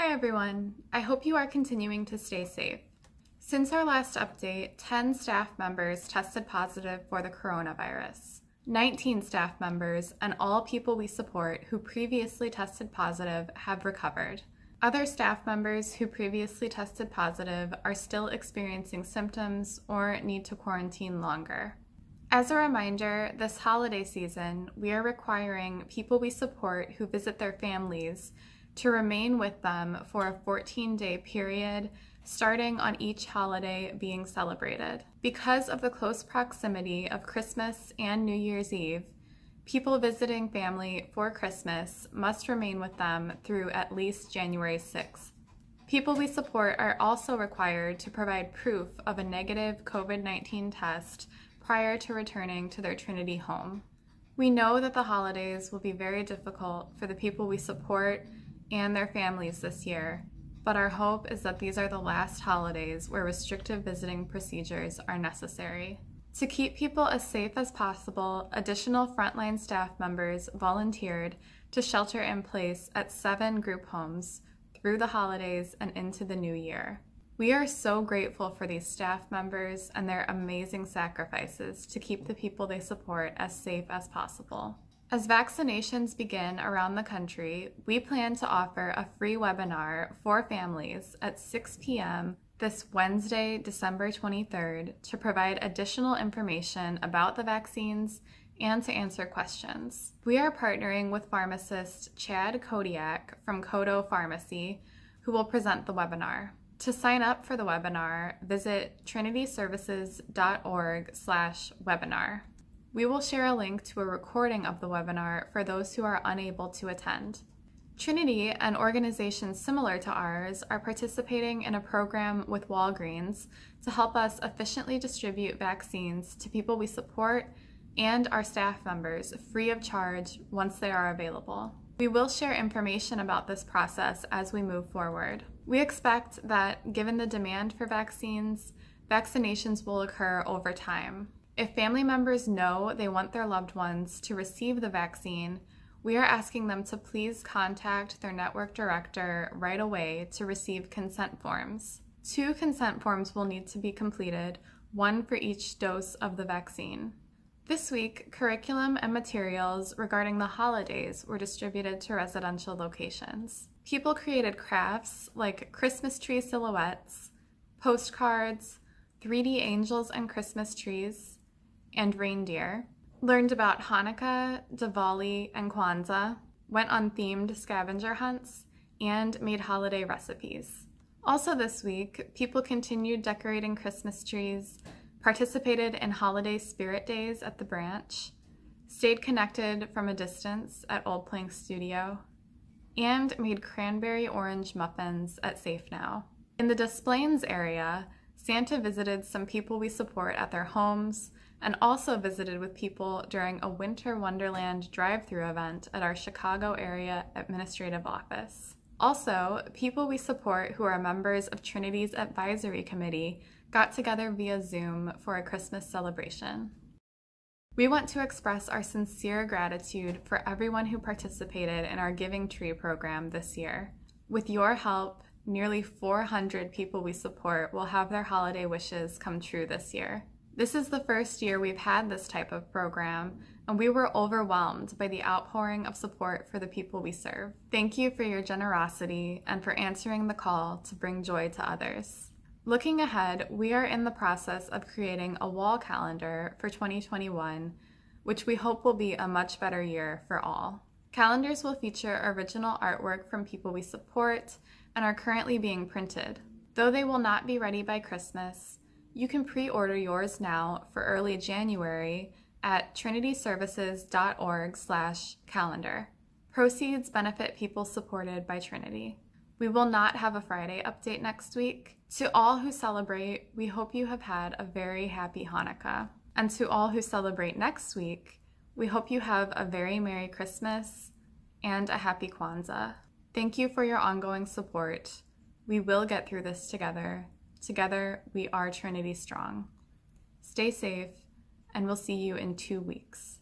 Hi everyone. I hope you are continuing to stay safe. Since our last update, 10 staff members tested positive for the coronavirus. 19 staff members and all people we support who previously tested positive have recovered. Other staff members who previously tested positive are still experiencing symptoms or need to quarantine longer. As a reminder, this holiday season, we are requiring people we support who visit their families to remain with them for a 14 day period starting on each holiday being celebrated. Because of the close proximity of Christmas and New Year's Eve, people visiting family for Christmas must remain with them through at least January 6th. People we support are also required to provide proof of a negative COVID 19 test prior to returning to their Trinity home. We know that the holidays will be very difficult for the people we support and their families this year, but our hope is that these are the last holidays where restrictive visiting procedures are necessary. To keep people as safe as possible, additional frontline staff members volunteered to shelter in place at seven group homes through the holidays and into the new year. We are so grateful for these staff members and their amazing sacrifices to keep the people they support as safe as possible. As vaccinations begin around the country, we plan to offer a free webinar for families at 6 p.m. this Wednesday, December 23rd, to provide additional information about the vaccines and to answer questions. We are partnering with pharmacist Chad Kodiak from Kodo Pharmacy, who will present the webinar. To sign up for the webinar, visit trinityservices.org/webinar. We will share a link to a recording of the webinar for those who are unable to attend. Trinity and organizations similar to ours are participating in a program with Walgreens to help us efficiently distribute vaccines to people we support and our staff members free of charge once they are available. We will share information about this process as we move forward. We expect that given the demand for vaccines, vaccinations will occur over time. If family members know they want their loved ones to receive the vaccine, we are asking them to please contact their network director right away to receive consent forms. Two consent forms will need to be completed, one for each dose of the vaccine. This week, curriculum and materials regarding the holidays were distributed to residential locations. People created crafts like Christmas tree silhouettes, postcards, 3D angels and Christmas trees, and reindeer, learned about Hanukkah, Diwali, and Kwanzaa, went on themed scavenger hunts, and made holiday recipes. Also this week, people continued decorating Christmas trees, participated in holiday spirit days at the branch, stayed connected from a distance at Old Plank Studio, and made cranberry orange muffins at Safe Now. In the Des Plaines area, Santa visited some people we support at their homes, and also visited with people during a Winter Wonderland drive through event at our Chicago area administrative office. Also, people we support who are members of Trinity's advisory committee got together via Zoom for a Christmas celebration. We want to express our sincere gratitude for everyone who participated in our Giving Tree program this year. With your help, nearly 400 people we support will have their holiday wishes come true this year. This is the first year we've had this type of program, and we were overwhelmed by the outpouring of support for the people we serve. Thank you for your generosity and for answering the call to bring joy to others. Looking ahead, we are in the process of creating a wall calendar for 2021, which we hope will be a much better year for all. Calendars will feature original artwork from people we support and are currently being printed. Though they will not be ready by Christmas, you can pre-order yours now for early January at trinityservices.org/calendar. Proceeds benefit people supported by Trinity. We will not have a Friday update next week. To all who celebrate, we hope you have had a very happy Hanukkah. And to all who celebrate next week, we hope you have a very Merry Christmas and a Happy Kwanzaa. Thank you for your ongoing support. We will get through this together Together, we are Trinity Strong. Stay safe, and we'll see you in two weeks.